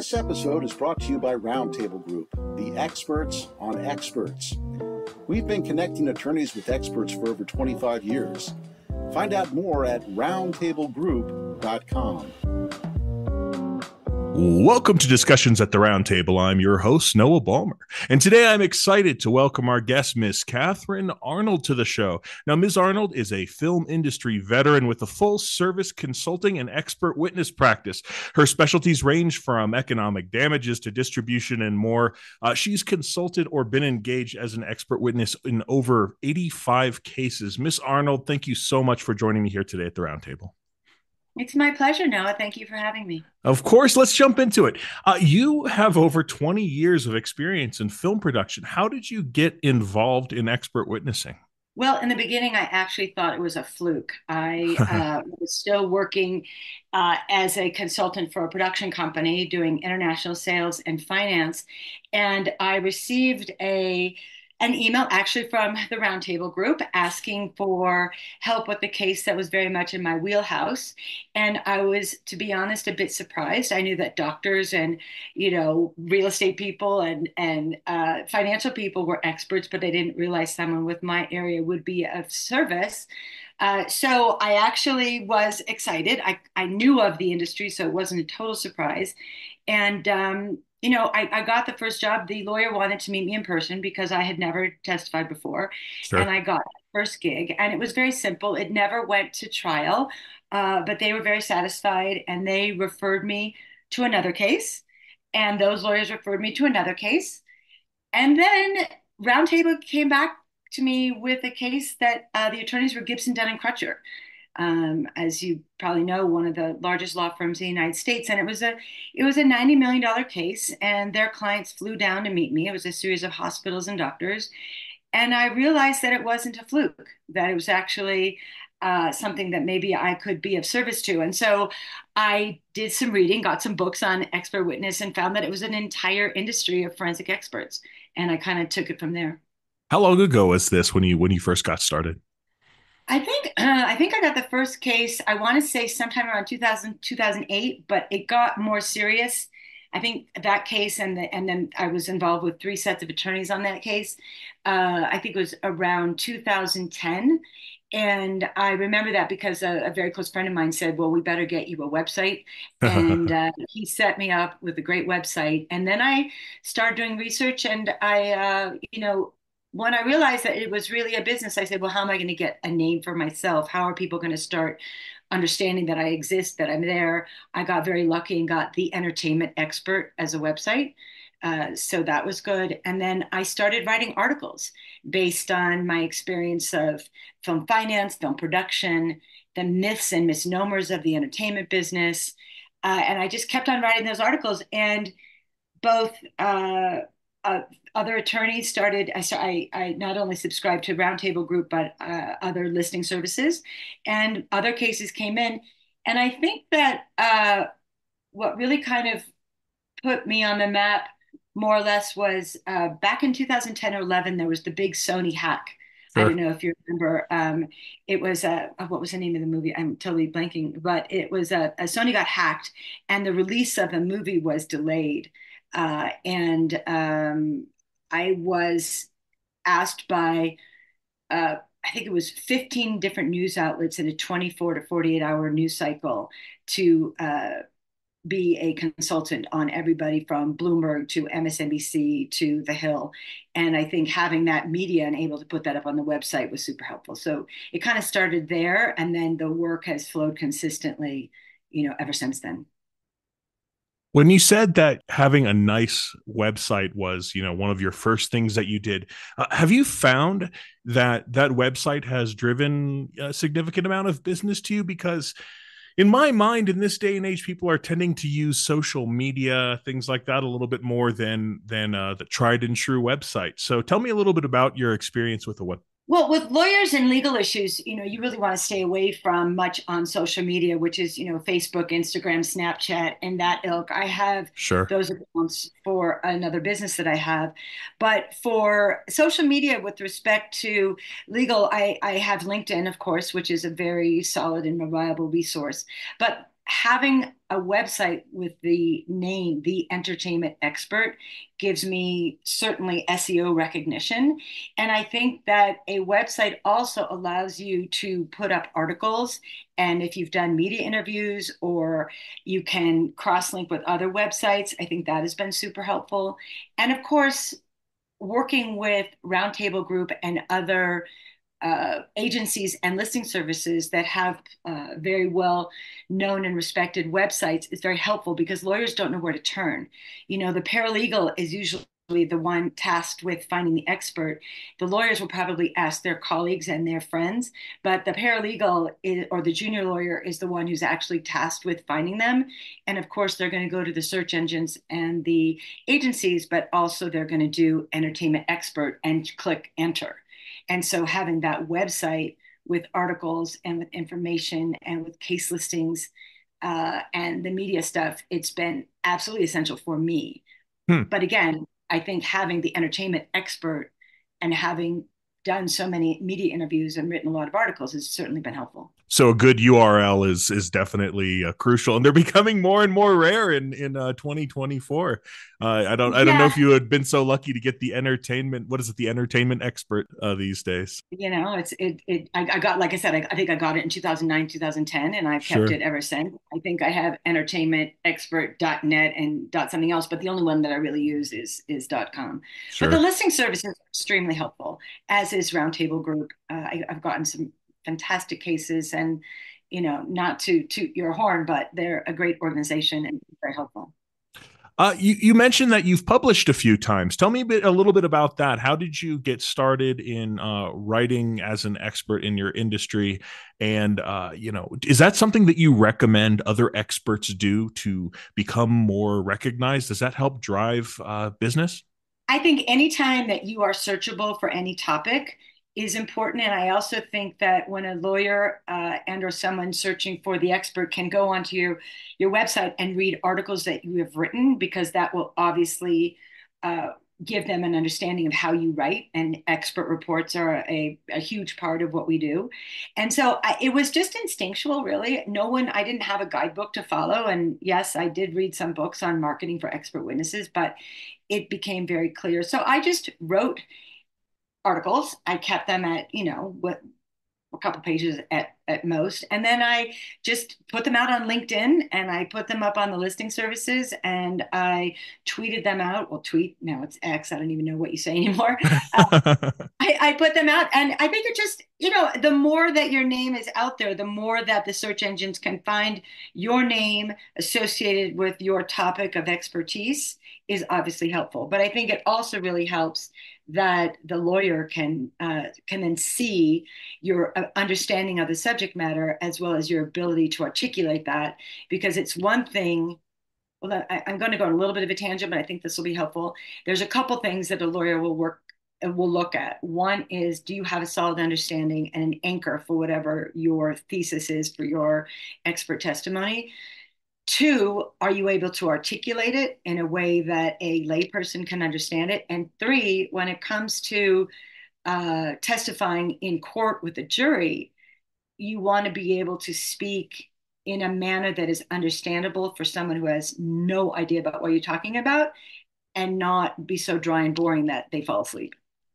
This episode is brought to you by Roundtable Group, the experts on experts. We've been connecting attorneys with experts for over 25 years. Find out more at roundtablegroup.com. Welcome to Discussions at the Roundtable. I'm your host, Noah Balmer. And today I'm excited to welcome our guest, Miss Kathryn Arnold, to the show. Now, Ms. Arnold is a film industry veteran with a full service consulting and expert witness practice. Her specialties range from economic damages to distribution and more. Uh, she's consulted or been engaged as an expert witness in over 85 cases. Miss Arnold, thank you so much for joining me here today at the Roundtable. It's my pleasure, Noah. Thank you for having me. Of course, let's jump into it. Uh, you have over 20 years of experience in film production. How did you get involved in expert witnessing? Well, in the beginning, I actually thought it was a fluke. I uh, was still working uh, as a consultant for a production company doing international sales and finance. And I received a an email actually from the roundtable group asking for help with the case that was very much in my wheelhouse and i was to be honest a bit surprised i knew that doctors and you know real estate people and and uh, financial people were experts but i didn't realize someone with my area would be of service uh, so I actually was excited. I, I knew of the industry, so it wasn't a total surprise. And um, you know, I, I got the first job. The lawyer wanted to meet me in person because I had never testified before. Sure. And I got the first gig. And it was very simple. It never went to trial, uh, but they were very satisfied and they referred me to another case. And those lawyers referred me to another case. And then Roundtable came back to me with a case that uh, the attorneys were Gibson, Dunn, and Crutcher um, as you probably know, one of the largest law firms in the United States. And it was a it was a ninety million dollar case, and their clients flew down to meet me. It was a series of hospitals and doctors, and I realized that it wasn't a fluke; that it was actually uh, something that maybe I could be of service to. And so I did some reading, got some books on expert witness, and found that it was an entire industry of forensic experts. And I kind of took it from there. How long ago was this when you when you first got started? I think uh, I think I got the first case. I want to say sometime around 2000 2008, but it got more serious. I think that case and the, and then I was involved with three sets of attorneys on that case. Uh, I think it was around 2010, and I remember that because a, a, very close friend of mine said, "Well, we better get you a website," and uh, he set me up with a great website. And then I started doing research, and I, uh, you know, when I realized that it was really a business, I said, well, how am I going to get a name for myself? How are people going to start understanding that I exist, that I'm there? I got very lucky and got the entertainment expert as a website. Uh, so that was good. And then I started writing articles based on my experience of film finance, film production, the myths and misnomers of the entertainment business. Uh, and I just kept on writing those articles. And both uh, uh, other attorneys started. I, I, I not only subscribed to Roundtable Group, but uh, other listing services, and other cases came in. And I think that uh, what really kind of put me on the map, more or less, was uh, back in 2010 or 11. There was the big Sony hack. Sure. I don't know if you remember. Um, it was a uh, what was the name of the movie? I'm totally blanking, but it was a, a Sony got hacked, and the release of the movie was delayed. Uh, and um, I was asked by, uh, I think it was 15 different news outlets in a 24 to 48 hour news cycle to uh, be a consultant on everybody from Bloomberg to MSNBC to The Hill. And I think having that media and able to put that up on the website was super helpful. So it kind of started there, and then the work has flowed consistently, you know, ever since then. When you said that having a nice website was, you know, one of your first things that you did, uh, have you found that that website has driven a significant amount of business to you? Because in my mind, in this day and age, people are tending to use social media, things like that, a little bit more than than uh, the tried and true website. So, tell me a little bit about your experience with the web well, with lawyers and legal issues, you know, you really want to stay away from much on social media, which is, you know, Facebook, Instagram, Snapchat, and that ilk. I have sure. those accounts for another business that I have. But for social media with respect to legal, I, I have LinkedIn, of course, which is a very solid and reliable resource. But having a website with the name the entertainment expert gives me certainly SEO recognition. And I think that a website also allows you to put up articles. And if you've done media interviews or you can cross link with other websites I think that has been super helpful. And of course working with roundtable group and other uh, agencies and listing services that have uh, very well known and respected websites is very helpful because lawyers don't know where to turn. You know, the paralegal is usually the one tasked with finding the expert. The lawyers will probably ask their colleagues and their friends, but the paralegal is, or the junior lawyer is the one who's actually tasked with finding them. And of course, they're going to go to the search engines and the agencies, but also they're going to do entertainment expert and click enter. And so having that website with articles and with information and with case listings uh, and the media stuff, it's been absolutely essential for me. Hmm. But again, I think having the entertainment expert and having done so many media interviews and written a lot of articles has certainly been helpful. So a good URL is is definitely uh, crucial, and they're becoming more and more rare in in uh, 2024. Uh, I don't I don't know if you had been so lucky to get the entertainment. What is it? The entertainment expert uh, these days. You know, it's it it. I, I got like I said, I, I, think I got it in 2009, 2010, and I've kept sure. it ever since. I think I have entertainmentexpert.net and dot something else, but the only one that I really use is is dot com. Sure. But the listing services is extremely helpful, as is Roundtable Group. Uh, I, I've gotten some fantastic cases and you know not to toot your horn but they're a great organization and very helpful uh, you, you mentioned that you've published a few times. Tell me a, bit, a little bit about that. How did you get started in uh, writing as an expert in your industry? And uh, you know, is that something that you recommend other experts do to become more recognized? Does that help drive uh, business? I think anytime that you are searchable for any topic, is important. And I also think that when a lawyer uh, and or someone searching for the expert can go onto your, your website and read articles that you have written, because that will obviously uh, give them an understanding of how you write. And expert reports are a, a huge part of what we do. And so I, it was just instinctual, really. No one, I didn't have a guidebook to follow. And yes, I did read some books on marketing for expert witnesses, but it became very clear. So I just wrote articles. I kept them at, you know, what a couple pages at, at most. And then I just put them out on LinkedIn and I put them up on the listing services and I tweeted them out. Well, tweet, now it's X. I don't even know what you say anymore. uh, I, I put them out. And I think it just, you know, the more that your name is out there, the more that the search engines can find your name associated with your topic of expertise is obviously helpful. But I think it also really helps that the lawyer can uh, can then see your uh, understanding of the subject matter as well as your ability to articulate that because it's one thing well I, am going to go on a little bit of a tangent but i think this will be helpful. There's a couple things that a lawyer will work uh, will look at. One is do you have a solid understanding and an anchor for whatever your thesis is for your expert testimony? Two, are you able to articulate it in a way that a layperson can understand it? And three, when it comes to uh, testifying in court with a jury, you want to be able to speak in a manner that is understandable for someone who has no idea about what you're talking about and not be so dry and boring that they fall asleep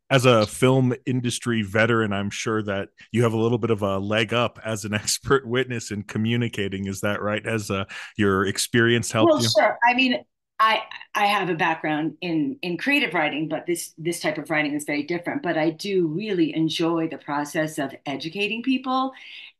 as a film industry veteran, I'm sure that you have a little bit of a leg up as an expert witness in communicating. Is that right? As uh, your experience helped well, you? Sure. I mean, I I have a background in in creative writing, but this this type of writing is very different. But I do really enjoy the process of educating people,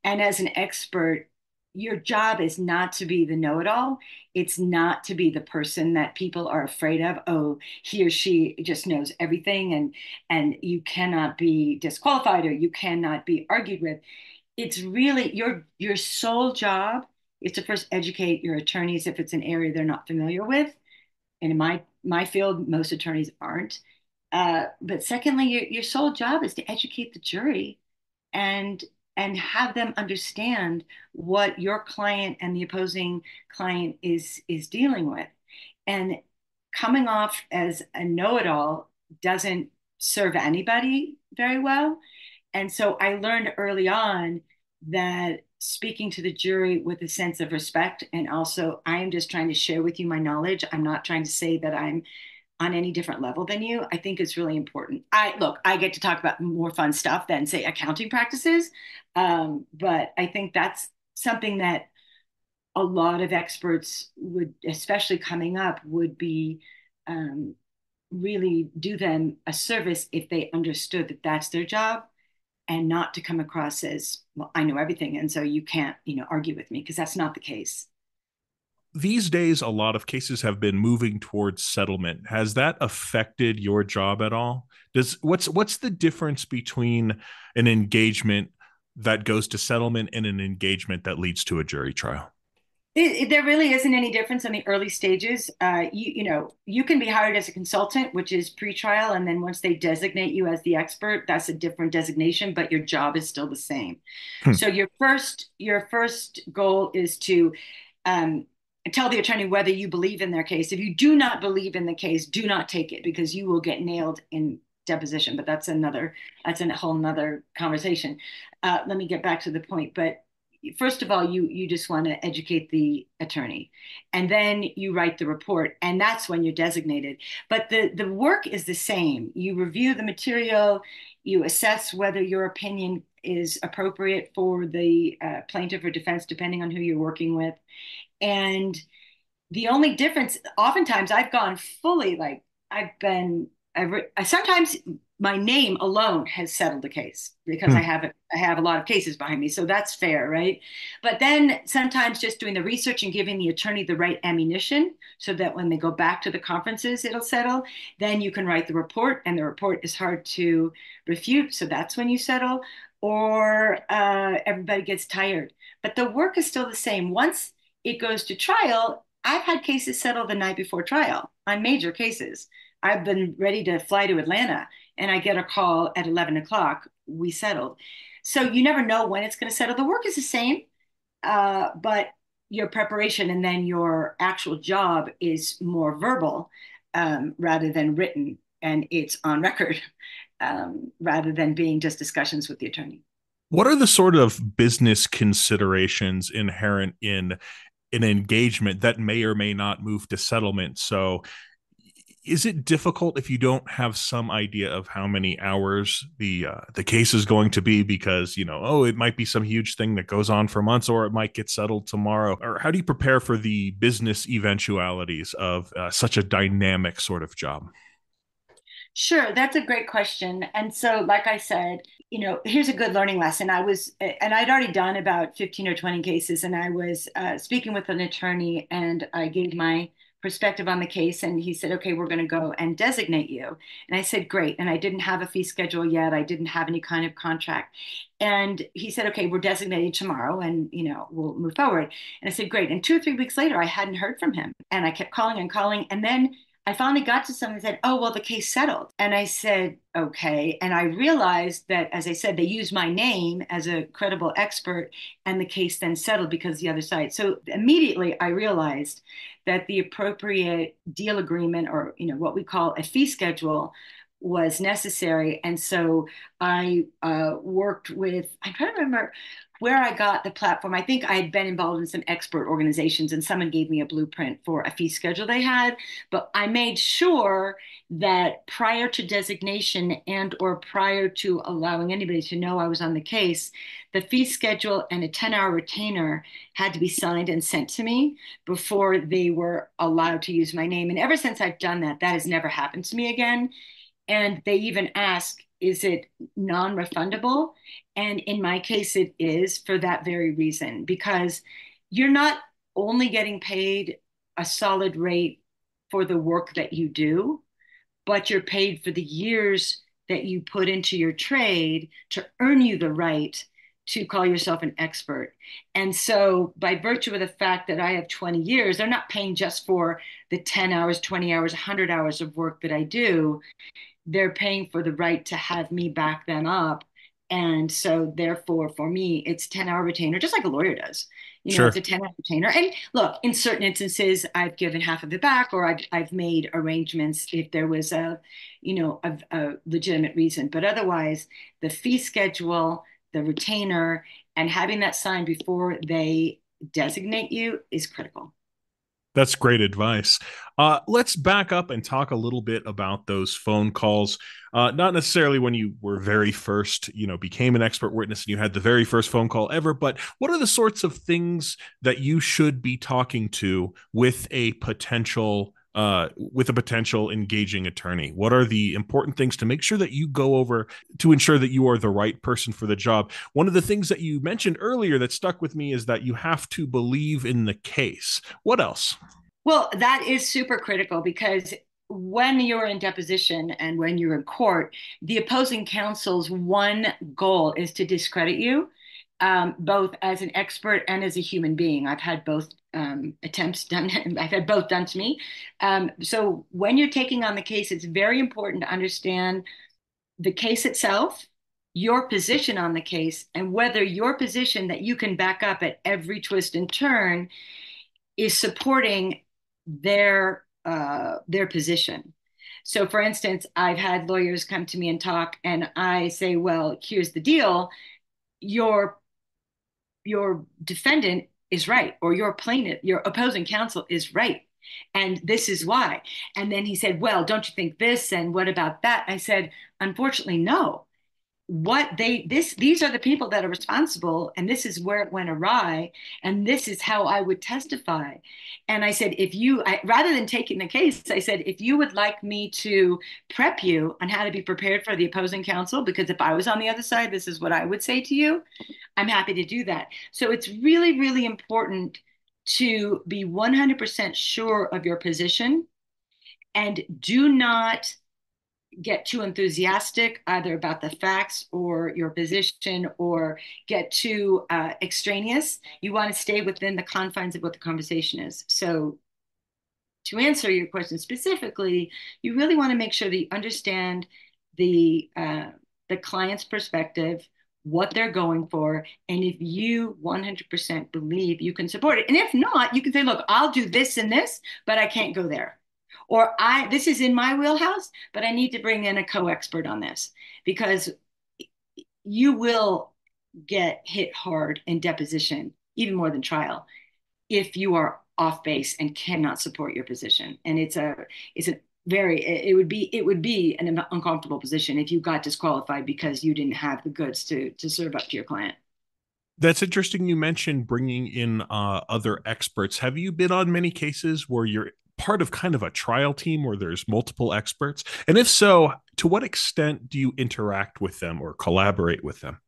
and as an expert, your job is not to be the know-it-all. It's not to be the person that people are afraid of. Oh he or she just knows everything and and you cannot be disqualified or you cannot be argued with. It's really your your sole job is to first educate your attorneys if it's an area they're not familiar with and in my my field most attorneys aren't. Uh, but secondly your, your sole job is to educate the jury and and have them understand what your client and the opposing client is is dealing with. And coming off as a know-it-all doesn't serve anybody very well. And so i learned early on that speaking to the jury with a sense of respect. And also, I am just trying to share with you my knowledge. I'm not trying to say that I'm on any different level than you. I think it's really important. I look, I get to talk about more fun stuff than, say, accounting practices. Um, but I think that's something that a lot of experts would, especially coming up, would be um, really do them a service if they understood that that's their job and not to come across as well i know everything and so you can't you know argue with me because that's not the case. These days a lot of cases have been moving towards settlement. Has that affected your job at all? Does what's what's the difference between an engagement that goes to settlement and an engagement that leads to a jury trial it, it, there really isn't any difference in the early stages. Uh, you you know you can be hired as a consultant, which is pre-trial, and then once they designate you as the expert, that's a different designation, but your job is still the same. Hmm. So your first your first goal is to um, tell the attorney whether you believe in their case. If you do not believe in the case, do not take it because you will get nailed in deposition. But that's another that's a whole another conversation. Uh, let me get back to the point, but first of all you you just want to educate the attorney and then you write the report and that's when you're designated. But the the work is the same. You review the material you assess whether your opinion is appropriate for the uh, plaintiff or defense depending on who you're working with. And the only difference oftentimes i've gone fully like i've been I sometimes my name alone has settled the case because mm. I have I have a lot of cases behind me, so that's fair, right? But then sometimes just doing the research and giving the attorney the right ammunition, so that when they go back to the conferences, it'll settle. Then you can write the report, and the report is hard to refute, so that's when you settle. Or uh, everybody gets tired, but the work is still the same. Once it goes to trial, I've had cases settle the night before trial on major cases. I've been ready to fly to Atlanta and I get a call at 11 o'clock, we settled. So you never know when it's going to settle. The work is the same, uh, but your preparation and then your actual job is more verbal um, rather than written, and it's on record um, rather than being just discussions with the attorney. What are the sort of business considerations inherent in an engagement that may or may not move to settlement? So, is it difficult if you don't have some idea of how many hours the uh, the case is going to be because you know oh it might be some huge thing that goes on for months or it might get settled tomorrow or how do you prepare for the business eventualities of uh, such a dynamic sort of job Sure, that's a great question. And so, like I said, you know, here's a good learning lesson. I was, and I'd already done about 15 or 20 cases, and I was uh, speaking with an attorney, and I gave my perspective on the case and he said okay we're going to go and designate you. And i said great. And i didn't have a fee schedule yet. I didn't have any kind of contract. And he said okay we're designated tomorrow and you know we'll move forward. And i said great. And two or three weeks later i hadn't heard from him. And i kept calling and calling. And then I finally got to someone and said, Oh, well, the case settled. And I said, Okay. And I realized that, as I said, they used my name as a credible expert, and the case then settled because the other side. So immediately I realized that the appropriate deal agreement, or you know, what we call a fee schedule, was necessary. And so I uh, worked with, I'm trying to remember where I got the platform, I think I had been involved in some expert organizations and someone gave me a blueprint for a fee schedule they had, but I made sure that prior to designation and or prior to allowing anybody to know I was on the case, the fee schedule and a 10-hour retainer had to be signed and sent to me before they were allowed to use my name. And ever since I've done that, that has never happened to me again. And they even ask, is it non refundable? And in my case, it is for that very reason, because you're not only getting paid a solid rate for the work that you do, but you're paid for the years that you put into your trade to earn you the right to call yourself an expert. And so, by virtue of the fact that I have 20 years, they're not paying just for the 10 hours, 20 hours, 100 hours of work that I do they're paying for the right to have me back them up. And so therefore for me, it's 10 hour retainer, just like a lawyer does. You know, sure. it's a 10 hour retainer. And look, in certain instances, I've given half of it back or I've, I've made arrangements if there was a, you know, a, a legitimate reason. But otherwise, the fee schedule, the retainer, and having that signed before they designate you is critical. That's great advice. Uh, let's back up and talk a little bit about those phone calls. Uh, not necessarily when you were very first, you know, became an expert witness and you had the very first phone call ever, but what are the sorts of things that you should be talking to with a potential uh, with a potential engaging attorney? What are the important things to make sure that you go over to ensure that you are the right person for the job? One of the things that you mentioned earlier that stuck with me is that you have to believe in the case. What else? Well, that is super critical because when you're in deposition and when you're in court, the opposing counsel's one goal is to discredit you, um, both as an expert and as a human being. I've had both um, attempts done. I've had both done to me. Um, so when you're taking on the case, it's very important to understand the case itself, your position on the case, and whether your position that you can back up at every twist and turn is supporting their uh, their position. So, for instance, I've had lawyers come to me and talk, and I say, "Well, here's the deal: your your defendant is right or your plaintiff your opposing counsel is right. And this is why. And then he said well don't you think this? And what about that? I said unfortunately no what they this these are the people that are responsible and this is where it went awry and this is how i would testify. And i said if you I, rather than taking the case i said if you would like me to prep you on how to be prepared for the opposing counsel because if i was on the other side this is what i would say to you i'm happy to do that. So it's really really important to be 100% sure of your position and do not get too enthusiastic either about the facts or your position or get too uh, extraneous. You want to stay within the confines of what the conversation is. So, to answer your question specifically, you really want to make sure that you understand the uh, the client's perspective, what they're going for, and if you 100% believe you can support it. And if not, you can say, "Look, I'll do this and this, but I can't go there." Or I this is in my wheelhouse, but I need to bring in a co-expert on this because you will get hit hard in deposition, even more than trial, if you are off base and cannot support your position. And it's a it's a very it would be it would be an uncomfortable position if you got disqualified because you didn't have the goods to to serve up to your client. That's interesting. You mentioned bringing in uh, other experts. Have you been on many cases where you're part of kind of a trial team where there's multiple experts? And if so, to what extent do you interact with them or collaborate with them?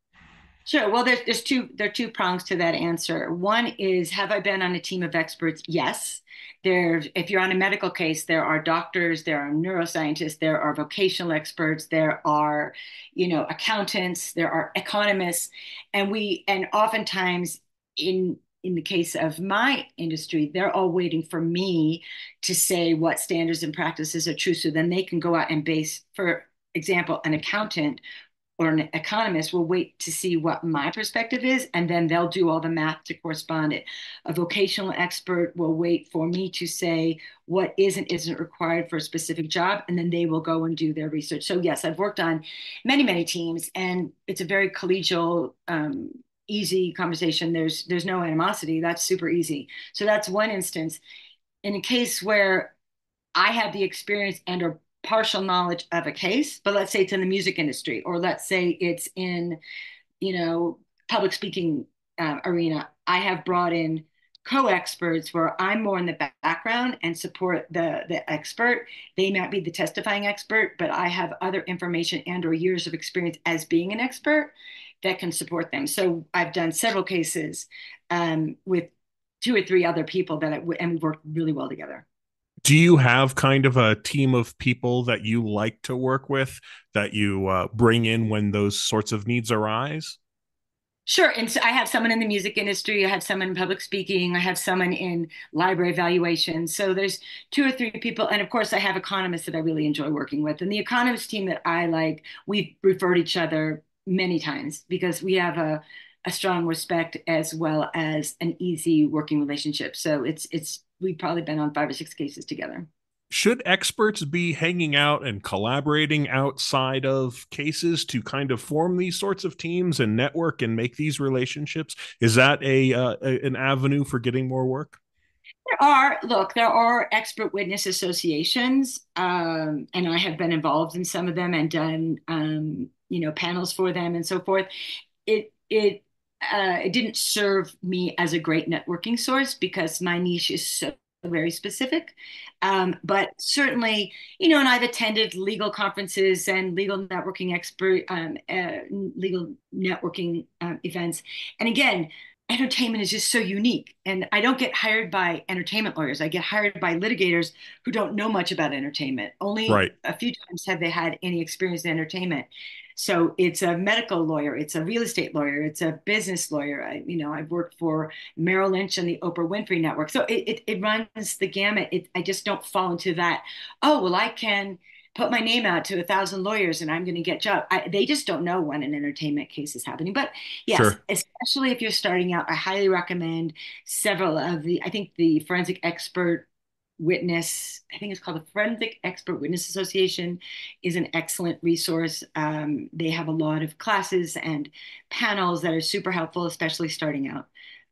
Sure. Well, there's, there's two there are two prongs to that answer. One is have I been on a team of experts? Yes. There, if you're on a medical case, there are doctors, there are neuroscientists, there are vocational experts, there are, you know, accountants, there are economists, and we and oftentimes in in the case of my industry, they're all waiting for me to say what standards and practices are true. So then they can go out and base, for example, an accountant or an economist will wait to see what my perspective is, and then they'll do all the math to correspond it. A vocational expert will wait for me to say what is and isn't required for a specific job, and then they will go and do their research. So yes, I've worked on many, many teams, and it's a very collegial um, easy conversation. There's there's no animosity. That's super easy. So that's one instance. In a case where I have the experience and or partial knowledge of a case, but let's say it's in the music industry, or let's say it's in, you know, public speaking uh, arena. I have brought in co-experts where I'm more in the background and support the the expert. They might be the testifying expert, but I have other information and or years of experience as being an expert that can support them. So I've done several cases um, with two or three other people that I, and we worked really well together. Do you have kind of a team of people that you like to work with that you uh, bring in when those sorts of needs arise? Sure. And so I have someone in the music industry, I have someone in public speaking, I have someone in library evaluation. So there's two or three people. And of course, I have economists that I really enjoy working with. And the economist team that I like, we've referred each other many times because we have a, a strong respect as well as an easy working relationship. So it's it's we've probably been on five or six cases together. should experts be hanging out and collaborating outside of cases to kind of form these sorts of teams and network and make these relationships is that a, uh, a an avenue for getting more work there are look there are expert witness associations um, and i have been involved in some of them and done um, you know panels for them and so forth it it uh, it didn't serve me as a great networking source because my niche is so very specific. Um, but certainly, you know, and I've attended legal conferences and legal networking expert, um, uh, legal networking uh, events. And again, entertainment is just so unique. And I don't get hired by entertainment lawyers. I get hired by litigators who don't know much about entertainment. Only right. a few times have they had any experience in entertainment. So it's a medical lawyer, it's a real estate lawyer, it's a business lawyer. I, you know, I've worked for Merrill Lynch and the Oprah Winfrey Network. So it, it, it runs the gamut. It, I just don't fall into that. Oh, well, I can put my name out to a thousand lawyers and I'm going to get job. I, they just don't know when an entertainment case is happening. But yes, sure. especially if you're starting out, I highly recommend several of the. I think the forensic expert witness i think it's called the forensic expert witness association is an excellent resource um, they have a lot of classes and panels that are super helpful especially starting out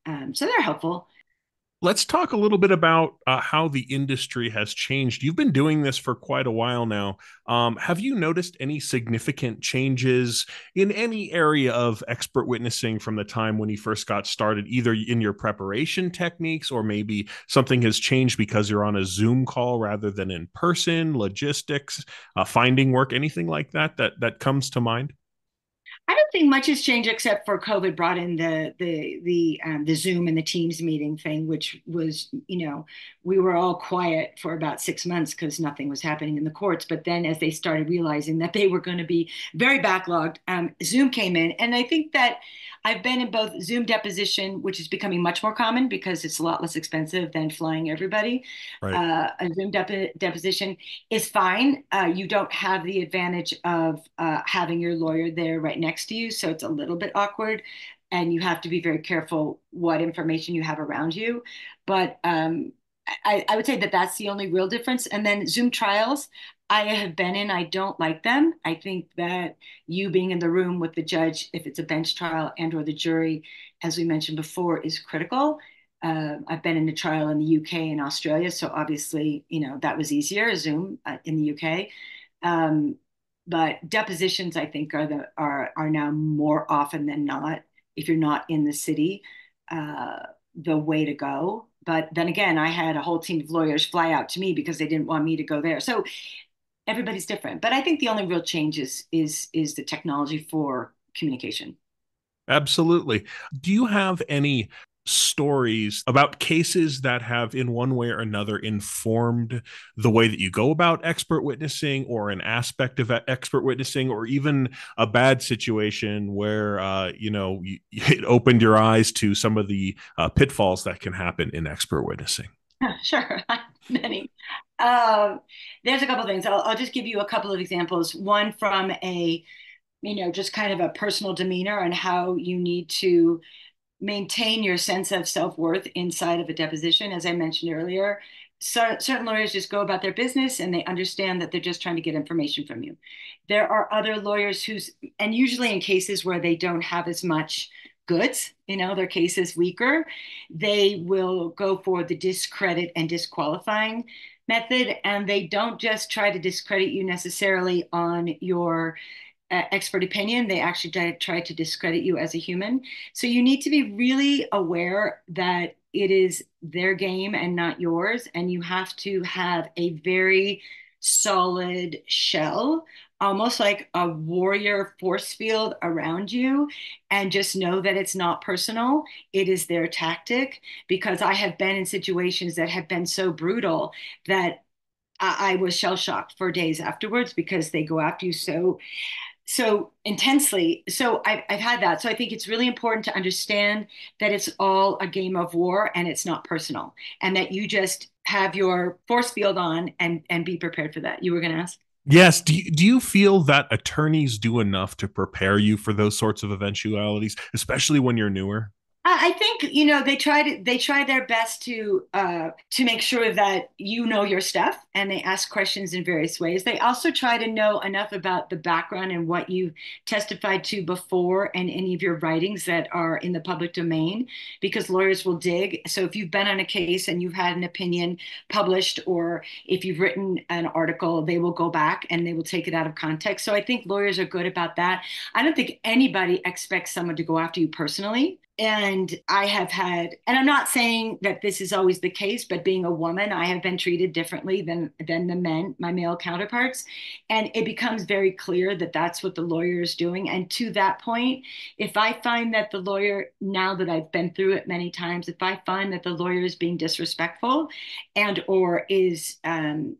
um, so they're helpful Let's talk a little bit about uh, how the industry has changed. You've been doing this for quite a while now. Um, have you noticed any significant changes in any area of expert witnessing from the time when you first got started, either in your preparation techniques or maybe something has changed because you're on a Zoom call rather than in person, logistics, uh, finding work, anything like that that that comes to mind? I don't think much has changed except for COVID brought in the the the um, the Zoom and the Teams meeting thing, which was you know we were all quiet for about six months because nothing was happening in the courts. But then as they started realizing that they were going to be very backlogged, um, Zoom came in, and I think that I've been in both Zoom deposition, which is becoming much more common because it's a lot less expensive than flying everybody. Right. Uh, a Zoom deposition is fine. Uh, you don't have the advantage of uh, having your lawyer there right next to you, so it's a little bit awkward, and you have to be very careful what information you have around you. But um, I, I, would say that that's the only real difference. And then Zoom trials, I have been in, I don't like them. I think that you being in the room with the judge, if it's a bench trial and or the jury, as we mentioned before, is critical. Uh, I've been in a trial in the UK and Australia, so obviously, you know, that was easier, Zoom uh, in the UK. Um, but depositions, I think, are the are are now more often than not, if you're not in the city, uh, the way to go. But then again, I had a whole team of lawyers fly out to me because they didn't want me to go there. So everybody's different. But I think the only real change is is is the technology for communication. Absolutely. Do you have any stories about cases that have in one way or another informed the way that you go about expert witnessing or an aspect of expert witnessing or even a bad situation where uh, you know you, it opened your eyes to some of the uh, pitfalls that can happen in expert witnessing. Sure many. Um, there's a couple things. I'll, I'll just give you a couple of examples. One from a you know just kind of a personal demeanor and how you need to maintain your sense of self-worth inside of a deposition as i mentioned earlier. So, certain lawyers just go about their business and they understand that they're just trying to get information from you. There are other lawyers who's and usually in cases where they don't have as much goods you know their case is weaker they will go for the discredit and disqualifying method and they don't just try to discredit you necessarily on your uh, expert opinion. They actually try to discredit you as a human. So you need to be really aware that it is their game and not yours. And you have to have a very solid shell, almost like a warrior force field around you, and just know that it's not personal. It is their tactic. Because I have been in situations that have been so brutal that I, was shell shocked for days afterwards because they go after you so so intensely. So I've, I've had that. So I think it's really important to understand that it's all a game of war and it's not personal, and that you just have your force field on and and be prepared for that. You were going to ask. Yes. Do you, do you feel that attorneys do enough to prepare you for those sorts of eventualities, especially when you're newer? I think you know they try to they try their best to uh, to make sure that you know your stuff, and they ask questions in various ways. They also try to know enough about the background and what you testified to before, and any of your writings that are in the public domain, because lawyers will dig. So if you've been on a case and you've had an opinion published, or if you've written an article, they will go back and they will take it out of context. So I think lawyers are good about that. I don't think anybody expects someone to go after you personally and I have had, and I'm not saying that this is always the case, but being a woman, I have been treated differently than than the men, my male counterparts, and it becomes very clear that that's what the lawyer is doing. And to that point, if I find that the lawyer, now that I've been through it many times, if I find that the lawyer is being disrespectful, and or is um,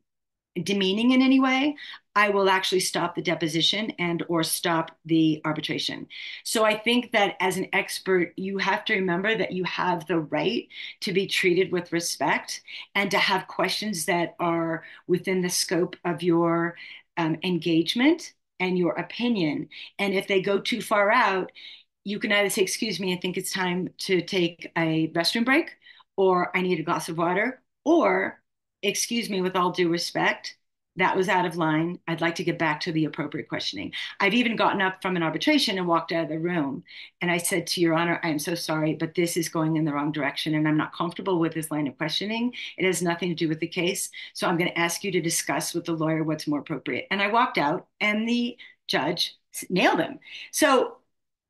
demeaning in any way, I will actually stop the deposition and or stop the arbitration. So I think that as an expert, you have to remember that you have the right to be treated with respect and to have questions that are within the scope of your um, engagement and your opinion. And if they go too far out, you can either say, excuse me, I think it's time to take a restroom break, or I need a glass of water, or excuse me, with all due respect, that was out of line. I'd like to get back to the appropriate questioning. I've even gotten up from an arbitration and walked out of the room. And I said to Your Honor, I am so sorry, but this is going in the wrong direction and I'm not comfortable with this line of questioning. It has nothing to do with the case. So I'm going to ask you to discuss with the lawyer what's more appropriate. And I walked out and the judge nailed him. So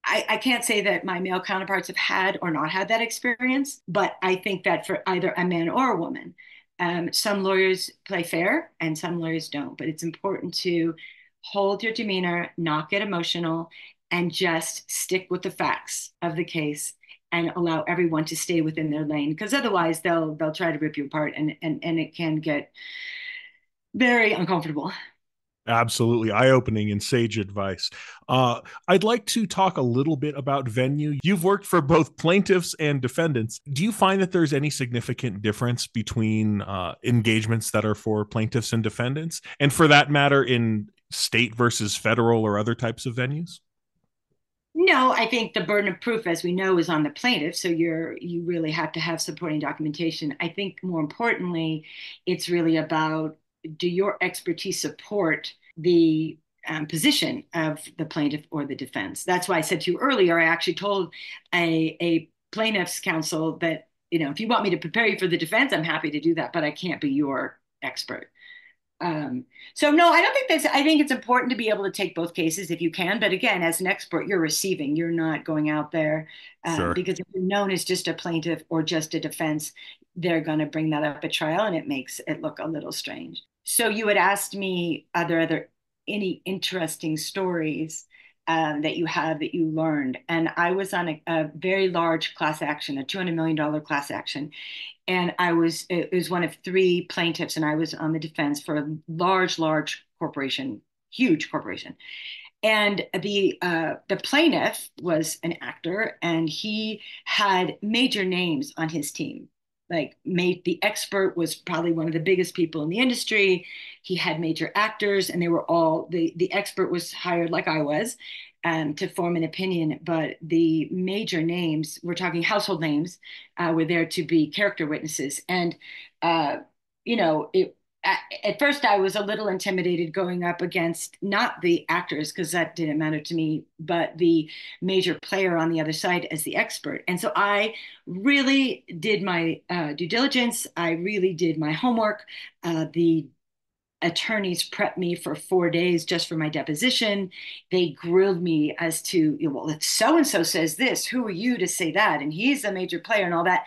I, I, can't say that my male counterparts have had or not had that experience, but I think that for either a man or a woman, um, some lawyers play fair and some lawyers don't, but it's important to hold your demeanor, not get emotional, and just stick with the facts of the case and allow everyone to stay within their lane because otherwise they'll they'll try to rip you apart and and, and it can get very uncomfortable Absolutely eye opening and sage advice. Uh, I'd like to talk a little bit about venue. You've worked for both plaintiffs and defendants. Do you find that there's any significant difference between uh, engagements that are for plaintiffs and defendants? And for that matter, in state versus federal or other types of venues? No, I think the burden of proof, as we know, is on the plaintiff. So you're you really have to have supporting documentation. I think more importantly, it's really about do your expertise support the um, position of the plaintiff or the defense? That's why I said to you earlier, I actually told a, a plaintiff's counsel that, you know, if you want me to prepare you for the defense, I'm happy to do that, but I can't be your expert. Um, so no, I don't think that's, I think it's important to be able to take both cases if you can. But again, as an expert, you're receiving, you're not going out there uh, sure. because if you're known as just a plaintiff or just a defense, they're going to bring that up at trial and it makes it look a little strange. So you had asked me, are there other any interesting stories um, that you have that you learned? And I was on a, a very large class action, a $200 million class action. And I was, it was one of three plaintiffs, and I was on the defense for a large, large corporation, huge corporation. And the uh, the plaintiff was an actor, and he had major names on his team like made the expert was probably one of the biggest people in the industry. He had major actors and they were all the the expert was hired like i was um, to form an opinion but the major names we're talking household names uh, were there to be character witnesses. And uh, you know it at first I was a little intimidated going up against not the actors because that didn't matter to me, but the major player on the other side as the expert. And so I really did my uh, due diligence. I really did my homework. Uh, the attorneys prepped me for four days just for my deposition. They grilled me as to, you know, well, if so and so says this, who are you to say that? And he's a major player and all that.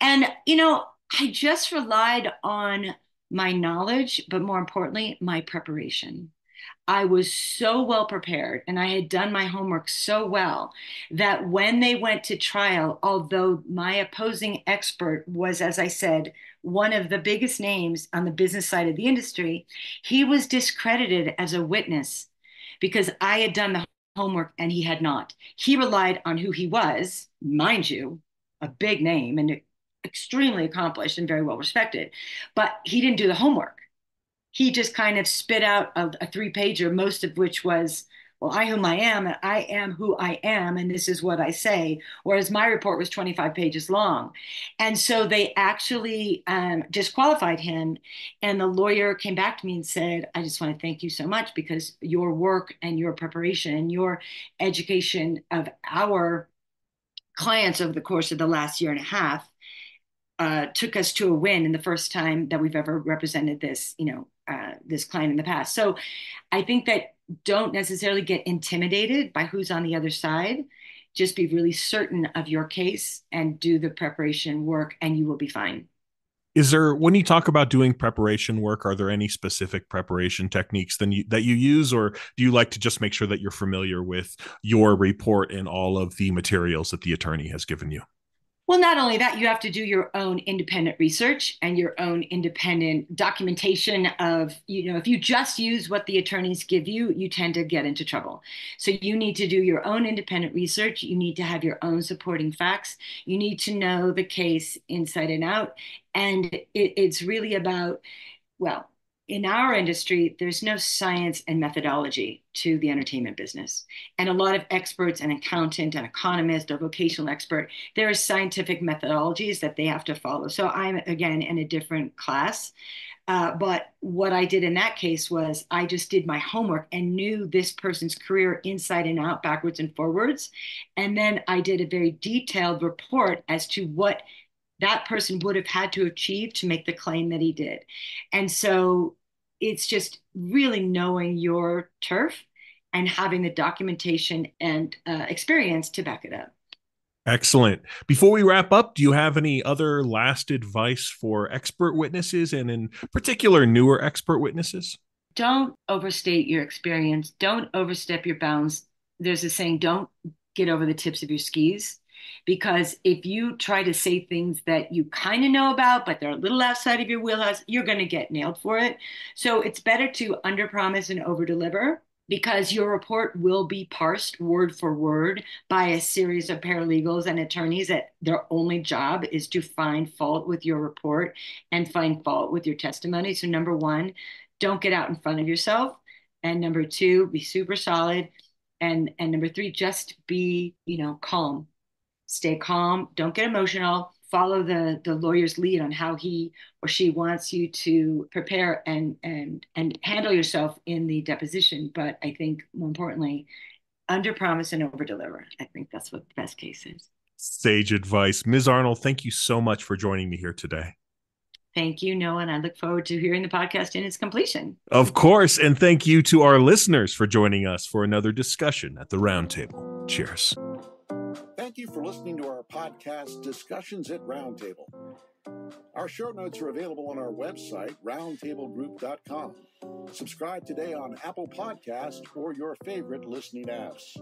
And, you know, I just relied on my knowledge, but more importantly, my preparation. I was so well prepared and I had done my homework so well that when they went to trial, although my opposing expert was, as I said, one of the biggest names on the business side of the industry, he was discredited as a witness because I had done the homework and he had not. He relied on who he was, mind you, a big name and extremely accomplished and very well respected, but he didn't do the homework. He just kind of spit out a, a three pager, most of which was well, I whom I am, and I am who I am, and this is what I say. Whereas my report was 25 pages long. And so they actually um, disqualified him. And the lawyer came back to me and said, I just want to thank you so much because your work and your preparation and your education of our clients over the course of the last year and a half uh, took us to a win in the first time that we've ever represented this, you know, uh, this client in the past. So I think that don't necessarily get intimidated by who's on the other side. Just be really certain of your case and do the preparation work, and you will be fine. Is there when you talk about doing preparation work, are there any specific preparation techniques you, that you use, or do you like to just make sure that you're familiar with your report and all of the materials that the attorney has given you? Well, not only that, you have to do your own independent research and your own independent documentation of, you know, if you just use what the attorneys give you, you tend to get into trouble. So you need to do your own independent research. You need to have your own supporting facts. You need to know the case inside and out. And it, it's really about, well, in our industry, there's no science and methodology to the entertainment business. And a lot of experts, an accountant, an economist, a vocational expert, there are scientific methodologies that they have to follow. So I'm, again, in a different class. Uh, but what I did in that case was I just did my homework and knew this person's career inside and out, backwards and forwards. And then I did a very detailed report as to what that person would have had to achieve to make the claim that he did. And so it's just really knowing your turf and having the documentation and uh, experience to back it up. Excellent. Before we wrap up, do you have any other last advice for expert witnesses and, in particular, newer expert witnesses? Don't overstate your experience. Don't overstep your bounds. There's a saying, don't get over the tips of your skis because if you try to say things that you kind of know about but they're a little outside of your wheelhouse you're going to get nailed for it. So it's better to underpromise and overdeliver because your report will be parsed word for word by a series of paralegals and attorneys that their only job is to find fault with your report and find fault with your testimony. So number one don't get out in front of yourself. And number two be super solid. And and number three just be you know calm stay calm, don't get emotional, follow the the lawyer's lead on how he or she wants you to prepare and and and handle yourself in the deposition. But I think more importantly, under promise and over deliver. I think that's what the best case is. Sage advice. Ms. Arnold, thank you so much for joining me here today. Thank you, Noah, and I look forward to hearing the podcast in its completion. Of course. And thank you to our listeners for joining us for another discussion at the roundtable. Cheers. Thank you for listening to our podcast, Discussions at Roundtable. Our show notes are available on our website, roundtablegroup.com. Subscribe today on Apple Podcast or your favorite listening apps.